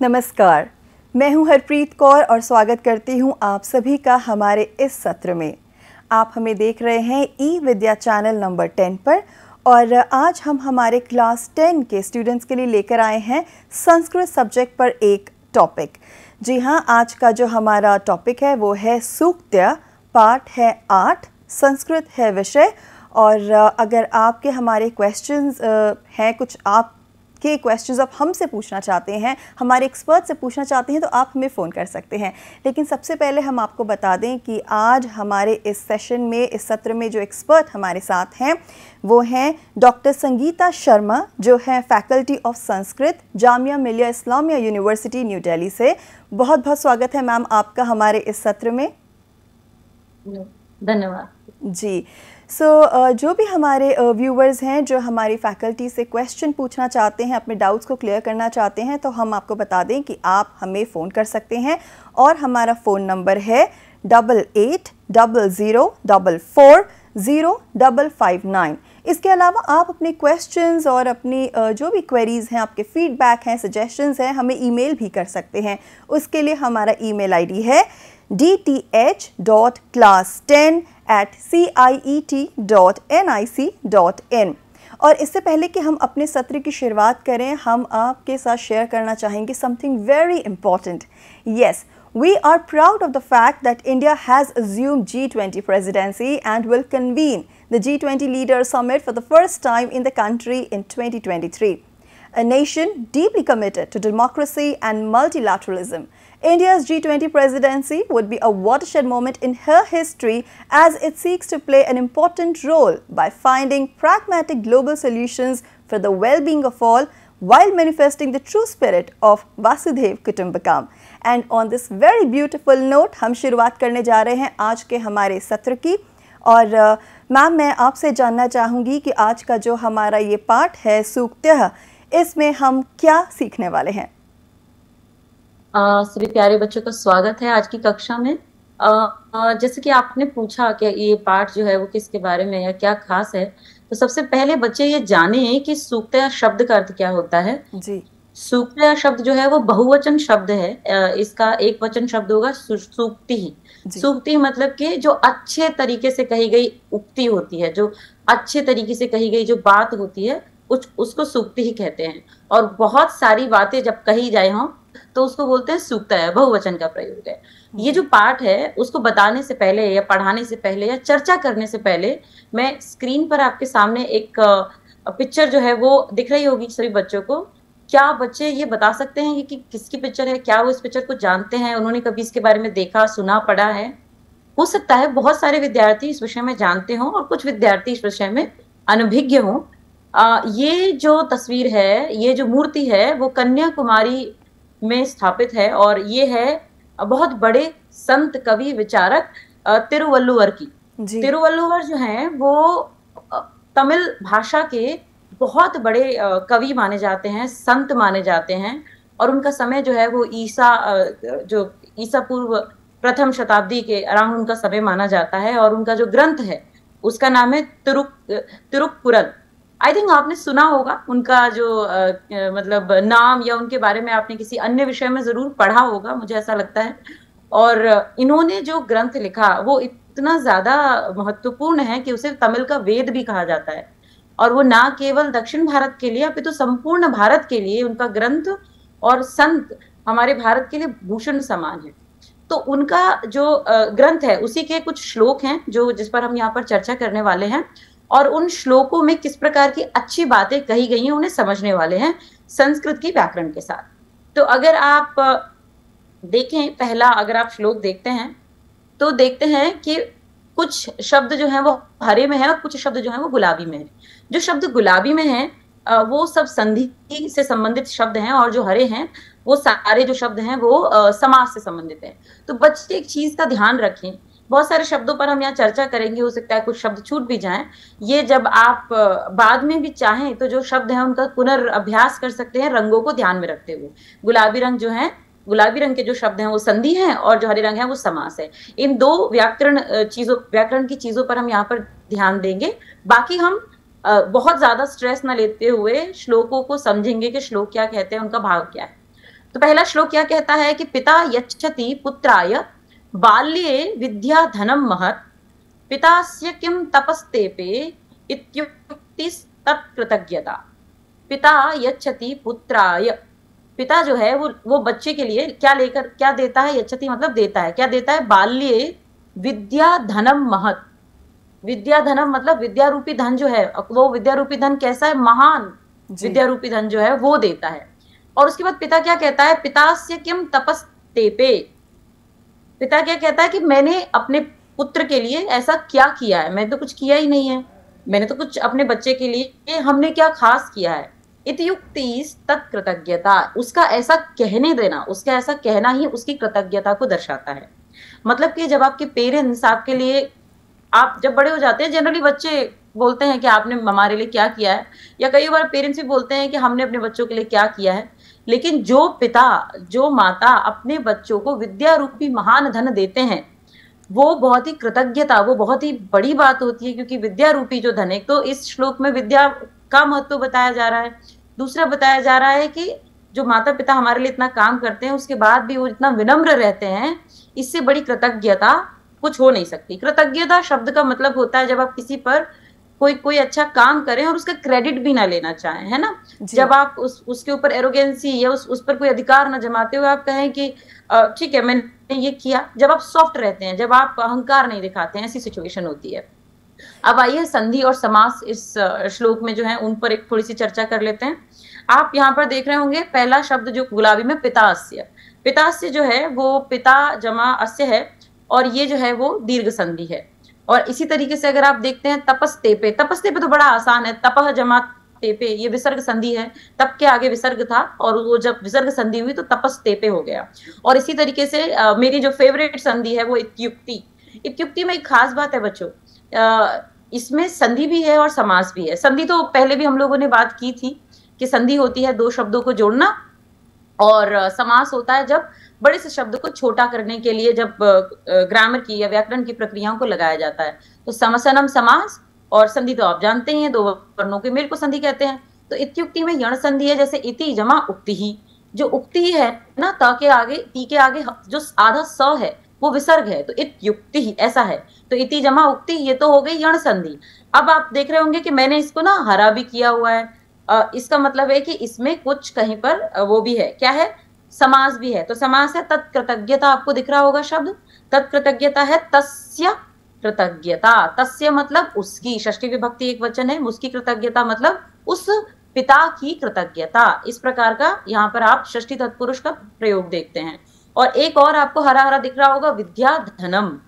नमस्कार। मैं हूँ हरप्रीत कौर और स्वागत करती हूँ आप सभी का हमारे इस सत्र में। आप हमें देख रहे हैं e Vidya channel number ten पर और आज हम हमारे क्लास टेन के स्टूडेंट्स के लिए लेकर आए हैं संस्कृत सब्जेक्ट पर एक टॉपिक। जी हाँ आज का जो हमारा टॉपिक है वो है सूक्त्य, पाठ है आठ, संस्कृत है विषय और अगर आपके हमारे क्वेश्चंस हैं कुछ आप के क्वेश्चंस आप हमसे पूछना चाहते हैं हमारे एक्सपर्ट से पूछना चाहते हैं तो आप हमें फ़ोन कर सकते हैं। लेकिन सबसे पहले हम आपको बता दें कि आज हमारे इस सेशन में इस सत्र में जो एक्सपर्ट हमारे साथ हैं वो हैं डॉक्टर संगीता शर्मा जो है faculty of Sanskrit Jamia Millia Islamia university new Delhi से। बहुत बहुत स्वागत है मैम आपका हमारे इस सत्र में। धन्यवाद। जी। सो so, uh, जो भी हमारे व्यूवर्स uh, हैं जो हमारी फैकल्टी से क्वेश्चन पूछना चाहते हैं अपने डाउट्स को क्लियर करना चाहते हैं तो हम आपको बता दें कि आप हमें फ़ोन कर सकते हैं। और हमारा फ़ोन नंबर है double eight double zero double four zero double five nine इसके अलावा आप अपने क्वेश्चंस और अपनी जो भी क्वेरीज़ हैं आपके फीडबैक हैं सजेशंस हैं हमें ईमेल भी कर सकते हैं। उसके लिए हमारा ईमेल आईडी है D T H dot class ten at C I E T dot N I C dot in और इससे पहले कि हम अपने सत्र की शुरुआत करें, हम आपके साथ शेयर करना चाहेंगे something very important yes we are proud of the fact that India has assume G twenty presidency and will convene the G twenty leader summit for the first time in the country in twenty twenty three a nation deeply committed to democracy and multilateralism India's G20 presidency would be a watershed moment in her history as it seeks to play an important role by finding pragmatic global solutions for the well-being of all while manifesting the true spirit of Vasudev Kutumbakam. And on this very beautiful note, हम शुरुआत करने जा रहे हैं आज के हमारे सत्र की और मैम मैं आपसे जानना चाहूँगी कि आज का जो हमारा ये पाठ है सूक्त्य इसमें हम क्या सीखने वाले हैं सभी प्यारे बच्चों का स्वागत है आज की कक्षा में। आ, जैसे कि आपने पूछा कि ये पाठ जो है वो किसके बारे में या क्या खास है तो सबसे पहले बच्चे ये जाने कि सूक्त शब्द का अर्थ क्या होता है। जी। सूक्त शब्द जो है वो बहुवचन शब्द है। इसका एक वचन शब्द होगा सूक्ति। सूक्ति मतलब कि जो अच्छे तरीके से कही गई उक्ति होती है जो अच्छे तरीके से कही गई जो बात होती है उस, उसको सूक्ति ही कहते हैं। और बहुत सारी बातें जब कही जाए हों तो उसको बोलते हैं सूक्त है, बहुवचन का प्रयोग है। ये जो पाठ है, उसको बताने से पहले या पढ़ाने से पहले या चर्चा करने से पहले मैं स्क्रीन पर आपके सामने एक पिक्चर जो है वो दिख रही होगी सभी बच्चों को। क्या बच्चे ये बता सकते हैं कि कि किसकी पिक्चर है, क्या वो इस पिक्चर को जानते हैं? उन्होंने कभी इसके बारे में देखा, सुना, पढ़ा है? हो सकता है बहुत सारे विद्यार्थी इस विषय में जानते हों और कुछ विद्यार्थी इस विषय में अनभिज्ञ हों। ये जो तस्वीर है, ये जो मूर्ति है, वो कन्याकुमारी में स्थापित है और ये है बहुत बड़े संत कवि विचारक तिरुवल्लुवर की। तिरुवल्लुवर जो है वो तमिल भाषा के बहुत बड़े कवि माने जाते हैं संत माने जाते हैं और उनका समय जो है वो ईसा जो ईसा पूर्व प्रथम शताब्दी के अराउंड उनका समय माना जाता है और उनका जो ग्रंथ है उसका नाम है तिरुक तिरुपुरल आई थिंक आपने सुना होगा उनका जो आ, मतलब नाम या उनके बारे में आपने किसी अन्य विषय में ज़रूर पढ़ा होगा मुझे ऐसा लगता है। और इन्होंने जो ग्रंथ लिखा वो इतना ज़्यादा महत्वपूर्ण है कि उसे तमिल का वेद भी कहा जाता है। और वो ना केवल दक्षिण भारत के लिए अपितु तो संपूर्ण भारत के लिए उनका ग्रंथ और संत हमारे भारत के लिए भूषण समान है। तो उनका जो ग्रंथ है उसी के कुछ श्लोक हैं जो जिस पर हम यहाँ पर चर्चा करने वाले हैं। और उन श्लोकों में किस प्रकार की अच्छी बातें कही गई हैं, उन्हें समझने वाले हैं संस्कृत की व्याकरण के साथ। तो अगर आप देखें, पहला अगर आप श्लोक देखते हैं तो देखते हैं कि कुछ शब्द जो है वो हरे में है और कुछ शब्द जो है वो गुलाबी में है। जो शब्द गुलाबी में है वो सब संधि से संबंधित शब्द हैं और जो हरे हैं, वो सारे जो शब्द हैं वो समाज से संबंधित हैं। तो बच्चे एक चीज़ का ध्यान रखें बहुत सारे शब्दों पर हम यहाँ चर्चा करेंगे, हो सकता है कुछ शब्द छूट भी जाएँ। ये जब आप बाद में भी चाहें तो जो शब्द है उनका पुनर्अभ्यास कर सकते हैं रंगों को ध्यान में रखते हुए। गुलाबी रंग जो है, गुलाबी रंग के जो शब्द हैं वो संधि हैं और जो हरे रंग है वो समास है। इन दो व्याकरण चीज़ों, व्याकरण की चीज़ों पर हम यहाँ पर ध्यान देंगे। बाकी हम बहुत ज़्यादा स्ट्रेस ना लेते हुए श्लोकों को समझेंगे कि श्लोक क्या कहते हैं, उनका भाव क्या है। तो पहला श्लोक क्या कहता है कि पिता यच्छति पुत्राय बाल्ये विद्या धनम महत् पितास्य किम तपस्तेपे इत्युक्ति तत्कृतज्ञता पिता यच्छति पुत्राय। पिता जो है वो वो बच्चे के लिए क्या लेकर क्या देता है? यच्छति मतलब देता है। क्या देता है? बाल्ये विद्या धनम महत। विद्या धनम मतलब विद्या रूपी धन जो है वो विद्या रूपी धन कैसा है? महान विद्या रूपी धन जो है वो देता है। और उसके बाद पिता क्या कहता है? पिता से किम तपस तेपे पिता क्या कहता है कि मैंने अपने पुत्र के लिए ऐसा क्या किया है? मैंने तो कुछ किया ही नहीं है। मैंने तो कुछ अपने बच्चे के लिए हमने क्या खास किया है? इतयुक्ति तत्कृतज्ञता उसका ऐसा कहने देना, उसका ऐसा कहना ही उसकी कृतज्ञता को दर्शाता है। मतलब कि जब आपके पेरेंट्स आपके लिए, आप जब बड़े हो जाते हैं जनरली बच्चे बोलते हैं कि आपने हमारे लिए क्या किया है? या कई बार पेरेंट्स भी बोलते हैं कि हमने अपने बच्चों के लिए क्या किया है? लेकिन जो पिता, जो माता अपने बच्चों को विद्या रूपी महान धन देते हैं, वो बहुत ही कृतज्ञता, वो बहुत ही बड़ी बात होती है क्योंकि विद्या रूपी जो धन है तो इस श्लोक में विद्या का महत्व बताया जा रहा है, दूसरा बताया जा रहा है कि जो माता पिता हमारे लिए इतना काम करते हैं, उसके बाद भी वो इतना विनम्र रहते हैं, इससे बड़ी कृतज्ञता कुछ हो नहीं सकती। कृतज्ञता शब्द का मतलब होता है जब आप किसी पर कोई कोई अच्छा काम करें और उसका क्रेडिट भी ना लेना चाहें है ना? जब आप उस उसके ऊपर एरोगेंसी या उस उस पर कोई अधिकार ना जमाते हुए आप कहें कि ठीक है मैंने ये किया। जब आप सॉफ्ट रहते हैं जब आप अहंकार नहीं दिखाते हैं ऐसी सिचुएशन होती है। अब आइए संधि और समास इस श्लोक में जो है उन पर एक थोड़ी सी चर्चा कर लेते हैं। आप यहाँ पर देख रहे होंगे पहला शब्द जो गुलाबी में पितास्य। पितास्य जो है वो पिता जमा अस्य है और ये जो है वो दीर्घ संधि है। और इसी तरीके से अगर आप देखते हैं तपस तेपे तपस तेपे तो बड़ा आसान है तपह जमा तेपे ये विसर्ग संधि है तप के आगे विसर्ग था और वो जब विसर्ग संधि हुई तो तपस तेपे हो गया। और इसी तरीके से आ, मेरी जो फेवरेट संधि है वो इत्युक्ति इत्युक्ति में एक खास बात है बच्चों इसमें संधि भी है और समास भी है। संधि तो पहले भी हम लोगों ने बात की थी कि संधि होती है दो शब्दों को जोड़ना और समास होता है जब बड़े से शब्द को छोटा करने के लिए जब ग्रामर की या व्याकरण की प्रक्रियाओं को लगाया जाता है। तो समसनम समास और संधि तो आप जानते हैं, दो वर्णों के मेल को संधि कहते हैं। तो इत्युक्ति में यण संधि है, जैसे इति जमा उक्ति ही। जो उक्ति है ना, त के आगे, ती के आगे जो आधा स है, वो विसर्ग है तो इत युक्ति ही, ऐसा है। तो इति जमा उक्ति, ये तो हो गई यण संधि। अब आप देख रहे होंगे कि मैंने इसको ना हरा भी किया हुआ है। इसका मतलब है कि इसमें कुछ कहीं पर वो भी है। क्या है? समास भी है। तो समास है तत्कृतज्ञता, आपको दिख रहा होगा शब्द? तत्कृतज्ञता है तस्य कृतज्ञता। तस्य मतलब उसकी, षष्ठी विभक्ति एक वचन है, उसकी कृतज्ञता मतलब उस पिता की कृतज्ञता। इस प्रकार का यहाँ पर आप षष्ठी तत्पुरुष का प्रयोग देखते हैं। और एक और आपको हरा हरा दिख रहा होगा विद्या धनम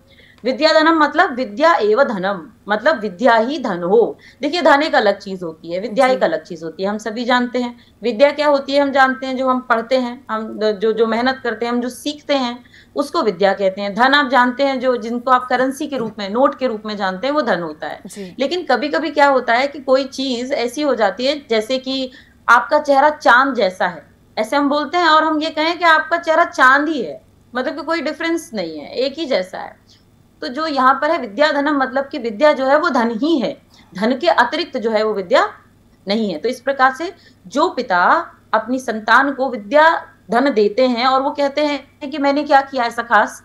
विद्या धनम मतलब विद्या एवं धनम मतलब विद्या ही धन हो। देखिए धन एक अलग चीज़ होती है विद्या एक अलग चीज़ होती है हम सभी जानते हैं। विद्या क्या होती है हम जानते हैं जो हम पढ़ते हैं हम जो जो मेहनत करते हैं हम जो सीखते हैं उसको विद्या कहते हैं। धन आप जानते हैं जो जिनको आप करेंसी के रूप में नोट के रूप में जानते हैं वो धन होता है। लेकिन कभी कभी क्या होता है कि कोई चीज़ ऐसी हो जाती है जैसे कि आपका चेहरा चाँद जैसा है। ऐसे हम बोलते हैं और हम ये कहें कि आपका चेहरा चाँद ही है मतलब कि कोई डिफरेंस नहीं है एक ही जैसा है। तो जो यहाँ पर है विद्या धनम मतलब कि विद्या जो है वो धन ही है। धन के अतिरिक्त जो है वो विद्या नहीं है। तो इस प्रकार से जो पिता अपनी संतान को विद्या धन देते हैं और वो कहते हैं कि मैंने क्या किया ऐसा खास,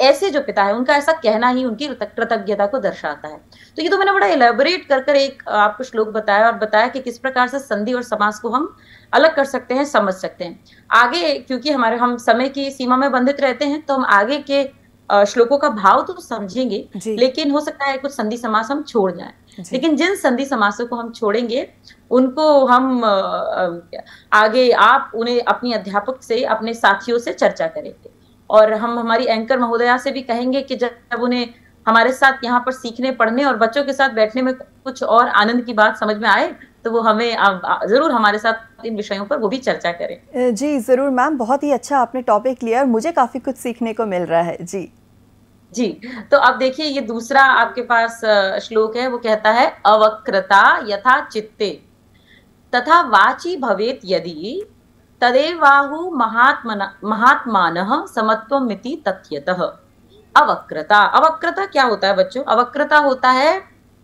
ऐसे जो पिता है, उनका ऐसा कहना ही उनकी कृतज्ञता को दर्शाता है। तो ये तो मैंने बड़ा इलेबोरेट कर कर एक आपको श्लोक बताया और बताया कि किस प्रकार से संधि और समास को हम अलग कर सकते हैं, समझ सकते हैं। आगे, क्योंकि हमारे, हम समय की सीमा में बंधित रहते हैं तो हम आगे के श्लोकों का भाव तो समझेंगे लेकिन हो सकता है कुछ संधि समास हम छोड़ जाएँ। लेकिन जिन संधि समासों को हम छोड़ेंगे उनको हम आगे आप उन्हें अपनी अध्यापक से अपने साथियों से चर्चा करेंगे। और हम हमारी एंकर महोदया से भी कहेंगे कि जब उन्हें हमारे साथ यहाँ पर सीखने पढ़ने और बच्चों के साथ बैठने में कुछ और आनंद की बात समझ में आए तो वो हमें ज़रूर हमारे साथ इन विषयों पर वो भी चर्चा करें। जी ज़रूर मैम बहुत ही अच्छा आपने टॉपिक लिया और मुझे काफ़ी कुछ सीखने को मिल रहा है जी। जी तो अब देखिए ये दूसरा आपके पास श्लोक है वो कहता है अवक्रता यथा चित्ते तथा वाची भवेत यदि तदेवाहु महात्मन महात्मान समत्व मिति तथ्यतः। अवक्रता अवक्रता क्या होता है बच्चों? अवक्रता होता है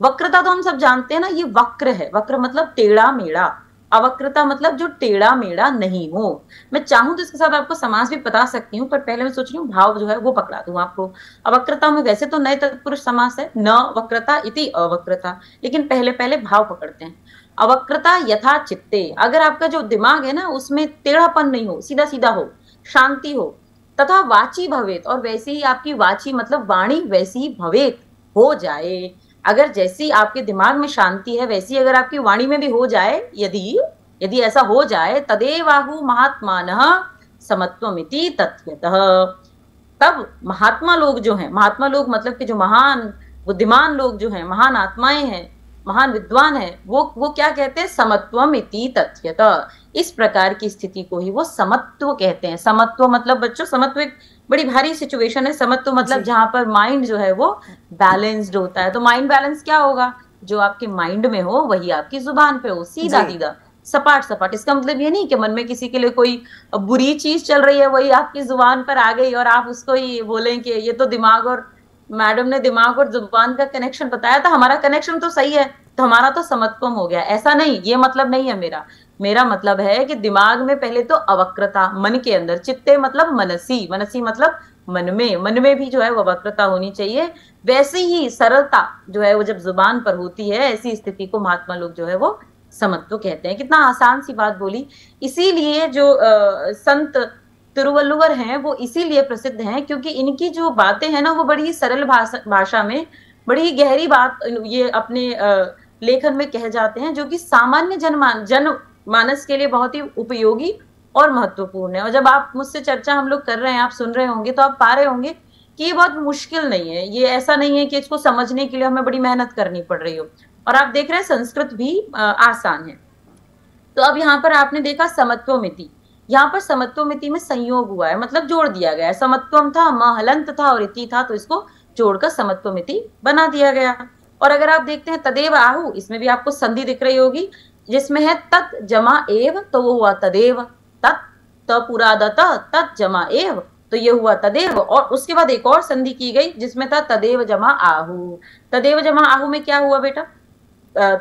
वक्रता तो हम सब जानते हैं ना, ये वक्र है। वक्र मतलब टेढ़ा मेढ़ा। अवक्रता मतलब जो टेढ़ा मेढ़ा नहीं हो। मैं चाहूँ तो इसके साथ आपको समास भी बता सकती हूँ, पर पहले मैं सोच रही हूँ, भाव जो है वो पकड़ा दू आपको। अवक्रता में वैसे तो नए तत्पुरुष समास है, न वक्रता इति अवक्रता, लेकिन पहले पहले भाव पकड़ते हैं। अवक्रता यथा चित्ते। अगर आपका जो दिमाग है ना, उसमें टेढ़ापन नहीं हो सीधा सीधा हो, शांति हो, तथा वाची भवेत, और वैसे ही आपकी वाची मतलब वाणी वैसी ही भवेत, हो जाए। अगर जैसी आपके दिमाग में शांति है, वैसी अगर आपकी वाणी में भी हो जाए, यदि यदि ऐसा हो जाए, तदेवाहु महात्मान समत्वमिति तथ्यतः। तब महात्मा लोग जो हैं, महात्मा लोग मतलब कि जो महान, बुद्धिमान लोग जो हैं, महान आत्माएँ हैं महान विद्वान है। वो वो क्या कहते हैं? समत्वम इति तथ्यतः। इस प्रकार की स्थिति को ही वो समत्व कहते हैं। समत्व मतलब बच्चों समत्व एक बड़ी भारी सिचुएशन है। समत्व मतलब जहाँ पर माइंड जो है वो बैलेंस्ड होता है। तो माइंड बैलेंस क्या होगा? जो आपके माइंड में हो वही आपकी ज़ुबान पे हो। सीधा सीधा सपाट सपाट। इसका मतलब ये नहीं कि मन में किसी के लिए कोई बुरी चीज़ चल रही है वही आपकी ज़ुबान पर आ गई और आप उसको ही बोलें कि ये तो दिमाग और मैडम ने दिमाग और ज़ुबान का कनेक्शन बताया था हमारा कनेक्शन तो सही है तो हमारा तो समत्वम हो गया। ऐसा नहीं ये मतलब नहीं है मेरा। मेरा मतलब है कि दिमाग में पहले तो अवक्रता मन के अंदर चित्ते मतलब मनसी मनसी मतलब मन में मन में भी जो है वो वक्रता होनी चाहिए। वैसे ही सरलता जो है वो जब ज़ुबान पर होती है ऐसी स्थिति को महात्मा लोग जो है वो समत्व कहते हैं। कितना आसान सी बात बोली। इसीलिए जो आ, संत तिरुवल्लुवर हैं, वो इसीलिए प्रसिद्ध हैं क्योंकि इनकी जो बातें हैं ना, वो बड़ी ही सरल भाषा में, बड़ी ही गहरी बात, ये अपने लेखन में कह जाते हैं, जो कि सामान्य जनमान जन मानस के लिए बहुत ही उपयोगी और महत्वपूर्ण है। और जब आप मुझसे चर्चा हम लोग कर रहे हैं, आप सुन रहे होंगे तो आप पा रहे होंगे कि ये बहुत मुश्किल नहीं है। ये ऐसा नहीं है कि इसको समझने के लिए हमें बड़ी मेहनत करनी पड़ रही हो। और आप देख रहे हैं, संस्कृत भी आसान है। तो अब यहाँ पर आपने देखा समत्वमिति यहाँ पर समत्व मिति में संयोग हुआ है मतलब जोड़ दिया गया है। समत्वम था महलंत था और इति था तो इसको जोड़कर समत्वमिति बना दिया गया। और अगर आप देखते हैं, तदेव आहु, इसमें भी आपको संधि दिख रही होगी, जिसमें है तत् जमा एव तो वो हुआ तदेव। तत् तुरादत तत् जमा एव तो ये हुआ तदेव। और उसके बाद एक और संधि की गई, जिसमें था तदेव जमा आहु। तदेव जमा आहु में क्या हुआ बेटा?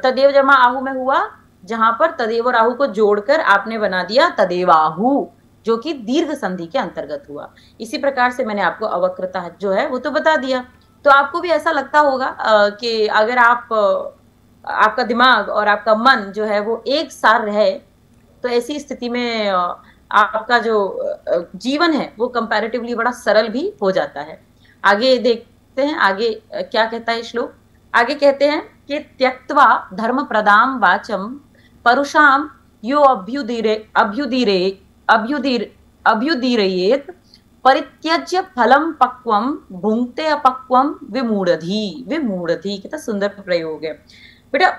तदेव जमा आहु में हुआ जहाँ पर तदेव और आहु को जोड़कर आपने बना दिया तदेवाहु, जो कि दीर्घ संधि के अंतर्गत हुआ। इसी प्रकार से मैंने आपको अवक्रता जो है, वो तो बता दिया। तो आपको भी ऐसा लगता होगा कि अगर आप आपका दिमाग और आपका मन जो है, वो एक साथ रहे तो ऐसी स्थिति में आपका जो जीवन है, वो कंपैरेटिवली बड़ा सरल भी हो जाता है। आगे देखते हैं, आगे क्या कहता है श्लोक? आगे कहते हैं कि त्यक्तवा धर्म प्रदाम वाचम परुषाम यो अभ्युदीरे अभ्युदीरे, अभ्युदीर अभ्युदीरेत परित्यज्य फलम पक्वम भूंगते अपक्वम विमूढ़ी विमूढ़ी कितना सुंदर प्रयोग। है बेटा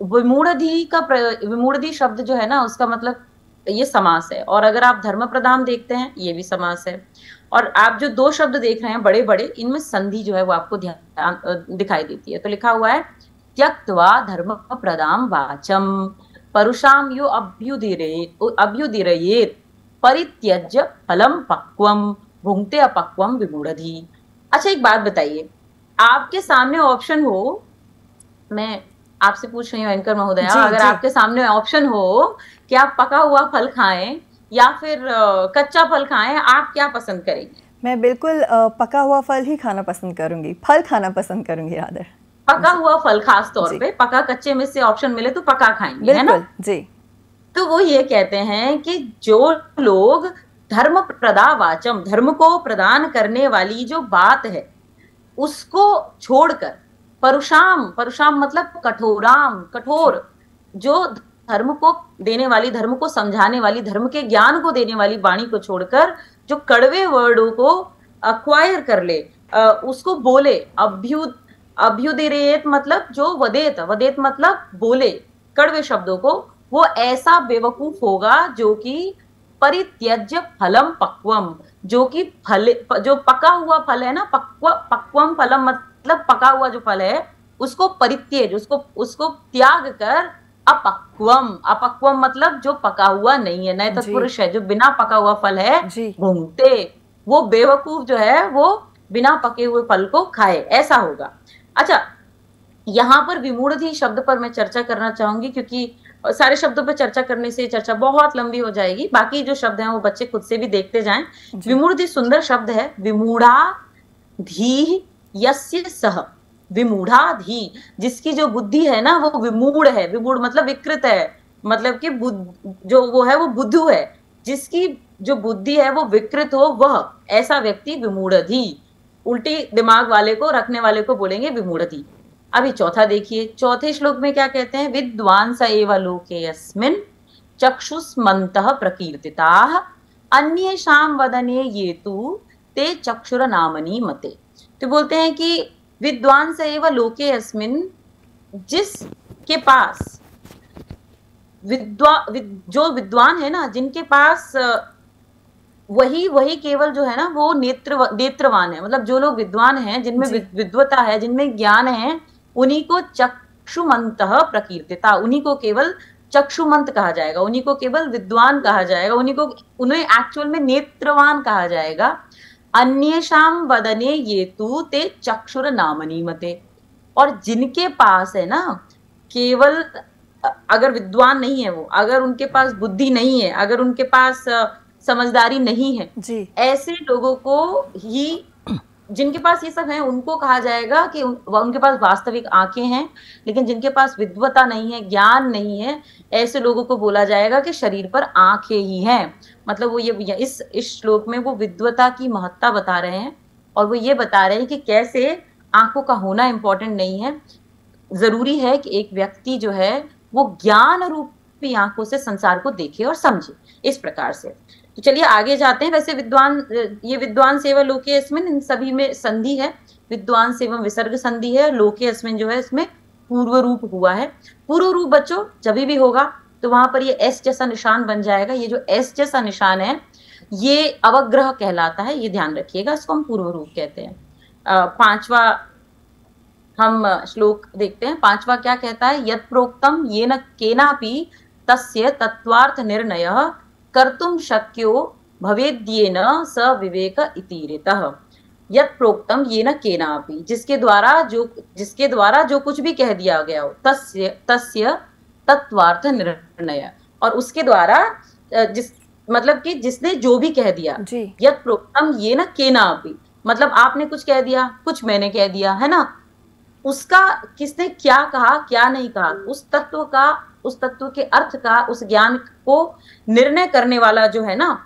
विमूढ़ी का विमूढ़ी शब्द जो है ना, उसका मतलब ये समास है। और अगर आप धर्म प्रदान देखते हैं, ये भी समास है। और आप जो दो शब्द देख रहे हैं बड़े बड़े इनमें संधि जो है, वो आपको ध्यान दिखाई देती है। तो लिखा हुआ है, त्यक्तवा धर्म प्रदान वाचम। परुषाम यो अभ्युदीरे अभ्युदीरेत परित्यज्य फलम पक्वम भूंगते अपक्वम विमूढ़ी अच्छा एक बात बताइए। आपके सामने ऑप्शन हो मैं आपसे पूछ रही हूँ एंकर महोदया अगर जी. आपके सामने ऑप्शन हो कि आप पका हुआ फल खाएँ या फिर कच्चा फल खाएँ आप क्या पसंद करेंगी? मैं बिल्कुल पका हुआ फल ही खाना पसंद करूँगी। फल खाना पसंद करूँगी आदर। पका हुआ फल खास तौर पे पका कच्चे में से ऑप्शन मिले तो पका खाएँगे है ना? जी। तो वो ये कहते हैं कि जो लोग धर्म प्रदा वाचम धर्म को प्रदान करने वाली जो बात है उसको छोड़कर परुषाम परुषाम मतलब कठोराम कठोर जो। धर्म को देने वाली धर्म को समझाने वाली धर्म के ज्ञान को देने वाली वाणी को छोड़कर जो कड़वे वर्डों को अक्वायर कर ले उसको बोले अभ्यु अभ्युदरेत मतलब जो वदेत वदेत मतलब बोले कड़वे शब्दों को वो ऐसा बेवकूफ़ होगा जो कि परित्यज्य फलम पक्वम जो कि फल जो पका हुआ फल है ना पक्व पक्वम फलम मतलब पका हुआ जो फल है उसको परित्यज उसको उसको त्याग कर अपक्वम अपक्वम मतलब जो पका हुआ नहीं है नए तत्पुरुष है जो बिना पका हुआ फल है घूमते वो बेवकूफ़ जो है वो बिना पके हुए फल को खाए ऐसा होगा। अच्छा यहाँ पर विमूढ़ शब्द पर मैं चर्चा करना चाहूँगी क्योंकि सारे शब्दों पर चर्चा करने से चर्चा बहुत लंबी हो जाएगी। बाकी जो शब्द हैं वो बच्चे खुद से भी देखते जाएँ। विमूढ़ सुंदर शब्द है विमूढ़ा धी यस्य सह। विमूढ़ाधी जिसकी जो बुद्धि है ना वो विमूढ़ है। विमूढ़ मतलब विकृत है। मतलब कि जो वो है वो बुद्धू है। जिसकी जो बुद्धि है वो विकृत हो वह ऐसा व्यक्ति विमूढ़ी उल्टी दिमाग वाले को रखने वाले को बोलेंगे विमूढ़ी अभी चौथा देखिए चौथे श्लोक में क्या कहते हैं? विद्वान स एव लोके यस्मिन चक्षुष्मंत प्रकीर्तिता अन्य शाम वदने ये तु ते चक्षुर नामनी मते। तो बोलते हैं कि विद्वान से एवं लोके अस्मिन जिस के पास विद्वा विद, जो विद्वान है ना जिनके पास वही वही केवल जो है ना वो नेत्र नेत्रवान है। मतलब जो लोग विद्वान हैं जिनमें विद्वता है जिनमें ज्ञान है उन्हीं को चक्षुमंत प्रकीर्तिता उन्हीं को केवल चक्षुमंत कहा जाएगा उन्हीं को केवल विद्वान कहा जाएगा उन्हीं को उन्हें एक्चुअल में नेत्रवान कहा जाएगा। अन्येषाम वदने ये तू ते चक्षुर नामनी मते। और जिनके पास है ना केवल अगर विद्वान नहीं है वो अगर उनके पास बुद्धि नहीं है अगर उनके पास समझदारी नहीं है। जी। ऐसे लोगों को ही जिनके पास ये सब है उनको कहा जाएगा कि उन, उनके पास वास्तविक आँखें हैं लेकिन जिनके पास विद्वता नहीं है ज्ञान नहीं है ऐसे लोगों को बोला जाएगा कि शरीर पर आँखें ही हैं। मतलब वो ये इस इस श्लोक में वो विद्वता की महत्ता बता रहे हैं और वो ये बता रहे हैं कि कैसे आँखों का होना इम्पोर्टेंट नहीं है। ज़रूरी है कि एक व्यक्ति जो है वो ज्ञान रूपी आँखों से संसार को देखे और समझे इस प्रकार से। तो चलिए आगे जाते हैं। वैसे विद्वान, ये विद्वान सेवा लोके इसमें इन सभी में संधि है। विद्वान सेवा विसर्ग संधि है। लोके इसमें जो है, इसमें पूर्व रूप हुआ है। पूर्व रूप बच्चों, जब भी होगा तो वहाँ पर ये एस जैसा निशान बन जाएगा। ये जो एस जैसा निशान है, ये अवग्रह कहलाता है। ये ध्यान रखिएगा, इसको हम पूर्व रूप कहते हैं। पांचवा हम श्लोक देखते हैं। पांचवा क्या कहता है? यद प्रोक्तम ये न केनापि तस्य तत्वार्थ निर्णय कर्तुम शक्यो भवेद्येन स विवेक इतिरितः यद प्रोक्तम ये न केनापि जिसके द्वारा जो जिसके द्वारा जो कुछ भी कह दिया गया हो तस्य तस्य तत्वार्थ निर्णय। और उसके द्वारा जिस मतलब कि जिसने जो भी कह दिया यद प्रोक्तम ये न केनापि मतलब आपने कुछ कह दिया कुछ मैंने कह दिया है ना? उसका किसने क्या कहा क्या नहीं कहा उस तत्व का उस तत्व के अर्थ का, उस ज्ञान को निर्णय करने वाला जो है ना,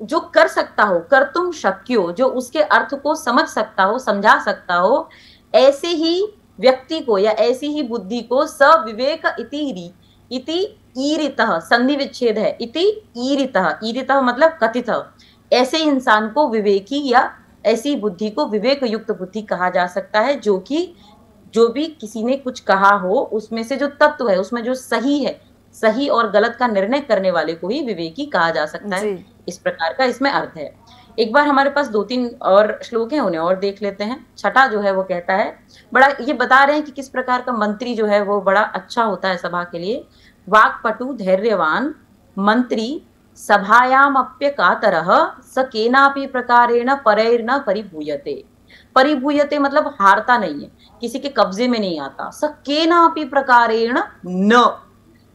जो कर सकता हो, कर तुम शक्यो, जो उसके अर्थ को समझ सकता हो, समझा सकता हो, ऐसे ही व्यक्ति को या ऐसी ही बुद्धि को सविवेक इति इति ईरित, संधि विच्छेद है, इति ईरित ईरित मतलब कथित। ऐसे इंसान को विवेकी या ऐसी बुद्धि को विवेक युक्त बुद्धि कहा जा सकता है, जो कि जो भी किसी ने कुछ कहा हो उसमें से जो तत्व है उसमें जो सही है सही और गलत का निर्णय करने वाले को ही विवेकी कहा जा सकता है। इस प्रकार का इसमें अर्थ है। एक बार हमारे पास दो तीन और श्लोक हैं उन्हें और देख लेते हैं। छठा जो है वो कहता है बड़ा ये बता रहे हैं कि किस प्रकार का मंत्री जो है वो बड़ा अच्छा होता है सभा के लिए। वाक्पटु धैर्यवान मंत्री सभायाम अप्य कातर स केनापि प्रकारेण परैर्न परिभूयते। परिभूयते मतलब हारता नहीं है। किसी के कब्जे में नहीं आता। सकेना प्रकारेण न।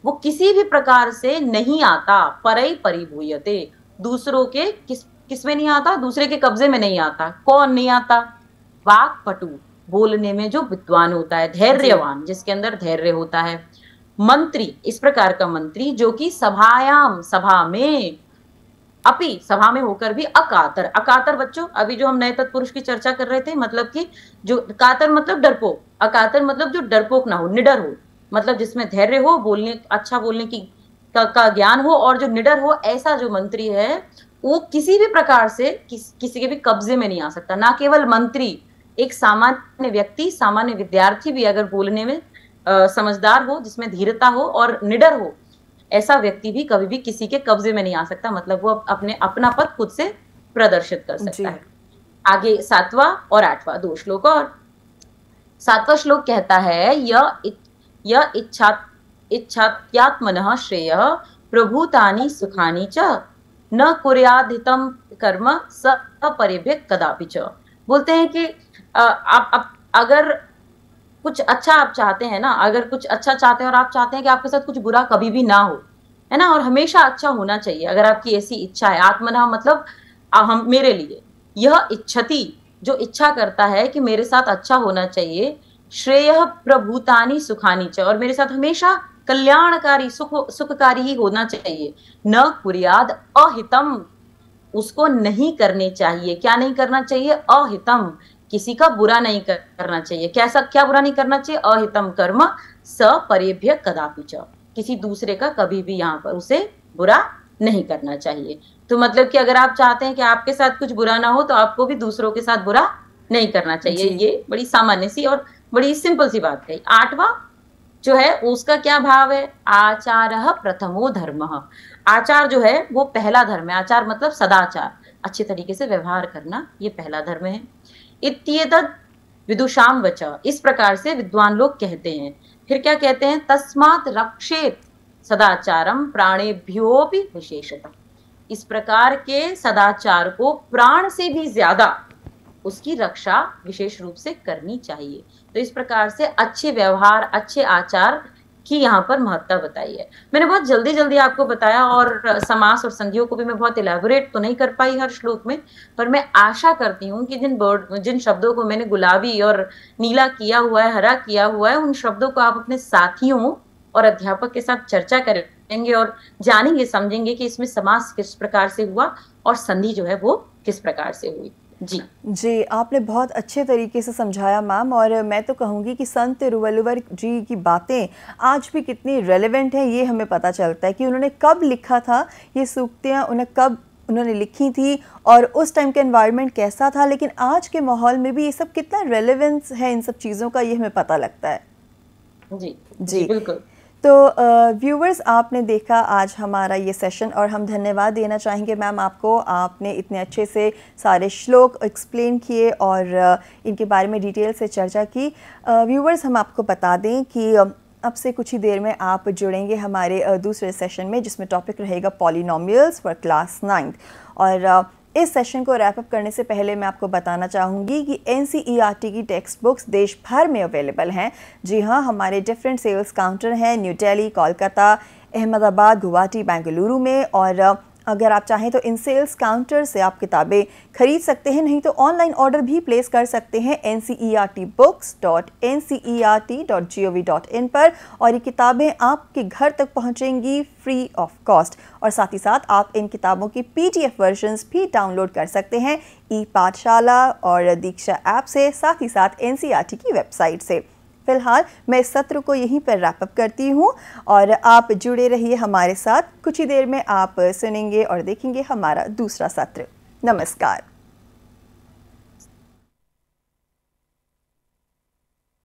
वो किसी भी प्रकार से नहीं आता परई परिभूयते। दूसरों के किस किसमें नहीं आता? दूसरे के कब्जे में नहीं आता। कौन नहीं आता? वाक पटु बोलने में जो विद्वान होता है धैर्यवान जिसके अंदर धैर्य होता है। मंत्री इस प्रकार का मंत्री जो कि सभायाम सभा में अपी सभा में होकर भी अकातर। अकातर बच्चों अभी जो हम नए तत्पुरुष की चर्चा कर रहे थे मतलब कि जो कातर मतलब डरपोक। अकातर मतलब जो डरपोक ना हो निडर हो। मतलब जिसमें धैर्य हो बोलने अच्छा बोलने की का, का ज्ञान हो और जो निडर हो ऐसा जो मंत्री है वो किसी भी प्रकार से किस, किसी के भी कब्जे में नहीं आ सकता। ना केवल मंत्री एक सामान्य व्यक्ति सामान्य विद्यार्थी भी अगर बोलने में आ, समझदार हो जिसमें धीरता हो और निडर हो ऐसा व्यक्ति भी कभी भी किसी के कब्जे में नहीं आ सकता मतलब वो अपने अपना पद खुद से प्रदर्शित कर सकता है। आगे सातवां और आठवां दो श्लोक और। सातवां श्लोक कहता है यह इच्छा इच्छात्यात्मन श्रेय प्रभुतानी सुखानी च न कुर्याधितम कर्म स परिभ्य कदापि च। बोलते हैं कि आप, आप अगर कुछ अच्छा आप चाहते हैं ना, अगर कुछ अच्छा चाहते हैं और आप चाहते हैं कि आपके साथ कुछ बुरा कभी भी ना हो, है ना? और हमेशा अच्छा होना चाहिए, अगर आपकी ऐसी इच्छा है। आत्मना मतलब हम, मेरे लिए। यह इच्छति, जो इच्छा करता है कि मेरे साथ अच्छा होना चाहिए, श्रेय प्रभुतानी सुखानी चाहिए और मेरे साथ हमेशा कल्याणकारी, सुख, सुखकारी ही होना चाहिए। न कुरियाद अहितम, उसको नहीं करने चाहिए। क्या नहीं करना चाहिए? अहितम। किसी का बुरा नहीं करना चाहिए। कैसा क्या बुरा नहीं करना चाहिए? अहितम कर्म स परेभ्य कदापि च। किसी दूसरे का कभी भी यहाँ पर उसे बुरा नहीं करना चाहिए। तो मतलब कि अगर आप चाहते हैं कि आपके साथ कुछ बुरा ना हो तो आपको भी दूसरों के साथ बुरा नहीं करना चाहिए। ये बड़ी सामान्य सी और बड़ी सिंपल सी बात है आठवां जो है उसका क्या भाव है? आचार प्रथमो धर्म। आचार जो है वो पहला धर्म है। आचार मतलब सदाचार। अच्छे तरीके से व्यवहार करना ये पहला धर्म है। इत्येत विदुषाम वच। इस प्रकार से विद्वान लोग कहते हैं। फिर क्या कहते हैं? तस्मात रक्षेत सदाचारम प्राणेभ्यो भी विशेषता। इस प्रकार के सदाचार को प्राण से भी ज़्यादा उसकी रक्षा विशेष रूप से करनी चाहिए। तो इस प्रकार से अच्छे व्यवहार, अच्छे आचार की यहाँ पर महत्ता बताई है। मैंने बहुत जल्दी जल्दी आपको बताया और समास और संधियों को भी मैं बहुत इलेबोरेट तो नहीं कर पाई हर श्लोक में, पर मैं आशा करती हूँ कि जिन वर्ड जिन शब्दों को मैंने गुलाबी और नीला किया हुआ है, हरा किया हुआ है, उन शब्दों को आप अपने साथियों और अध्यापक के साथ चर्चा करेंगे और जानेंगे, समझेंगे कि इसमें समास किस प्रकार से हुआ और संधि जो है वो किस प्रकार से हुई। जी। जी आपने बहुत अच्छे तरीके से समझाया मैम और मैं तो कहूँगी कि संत रुवलवर जी की बातें आज भी कितनी रेलेवेंट हैं ये हमें पता चलता है कि उन्होंने कब लिखा था ये सूक्तियाँ उन्हें कब उन्होंने लिखी थी और उस टाइम का एनवायरनमेंट कैसा था लेकिन आज के माहौल में भी ये सब कितना रेलेवेंस है इन सब चीज़ों का ये हमें पता लगता है। जी। जी, जी बिल्कुल। तो व्यूवर्स आपने देखा आज हमारा ये सेशन और हम धन्यवाद देना चाहेंगे। मैम, आपको, आपने इतने अच्छे से सारे श्लोक एक्सप्लेन किए और इनके बारे में डिटेल से चर्चा की। व्यूवर्स हम आपको बता दें कि अब से कुछ ही देर में आप जुड़ेंगे हमारे दूसरे सेशन में जिसमें टॉपिक रहेगा पॉलिनोमियल्स फॉर क्लास नाइन्थ और इस सेशन को रैपअप करने से पहले मैं आपको बताना चाहूँगी कि एन e की टेक्स्ट बुक्स देश भर में अवेलेबल हैं। जी हाँ हमारे डिफरेंट सेल्स काउंटर हैं न्यू डेली कोलकाता अहमदाबाद गुवाहाटी बेंगलुरु में और अगर आप चाहें तो इन सेल्स काउंटर से आप किताबें खरीद सकते हैं, नहीं तो ऑनलाइन ऑर्डर भी प्लेस कर सकते हैं N C E R T books dot N C E R T dot G O V dot in पर और ये किताबें आपके घर तक पहुंचेंगी फ्री ऑफ़ कॉस्ट और साथ ही साथ आप इन किताबों की पी डी एफ़ वर्जन भी डाउनलोड कर सकते हैं ई पाठशाला और दीक्षा ऐप से, साथ ही साथ एन सी आर टी की वेबसाइट से। फ़िलहाल मैं इस सत्र को यहीं पर रैपअप करती हूँ और आप जुड़े रहिए हमारे साथ। कुछ ही देर में आप सुनेंगे और देखेंगे हमारा दूसरा सत्र। नमस्कार।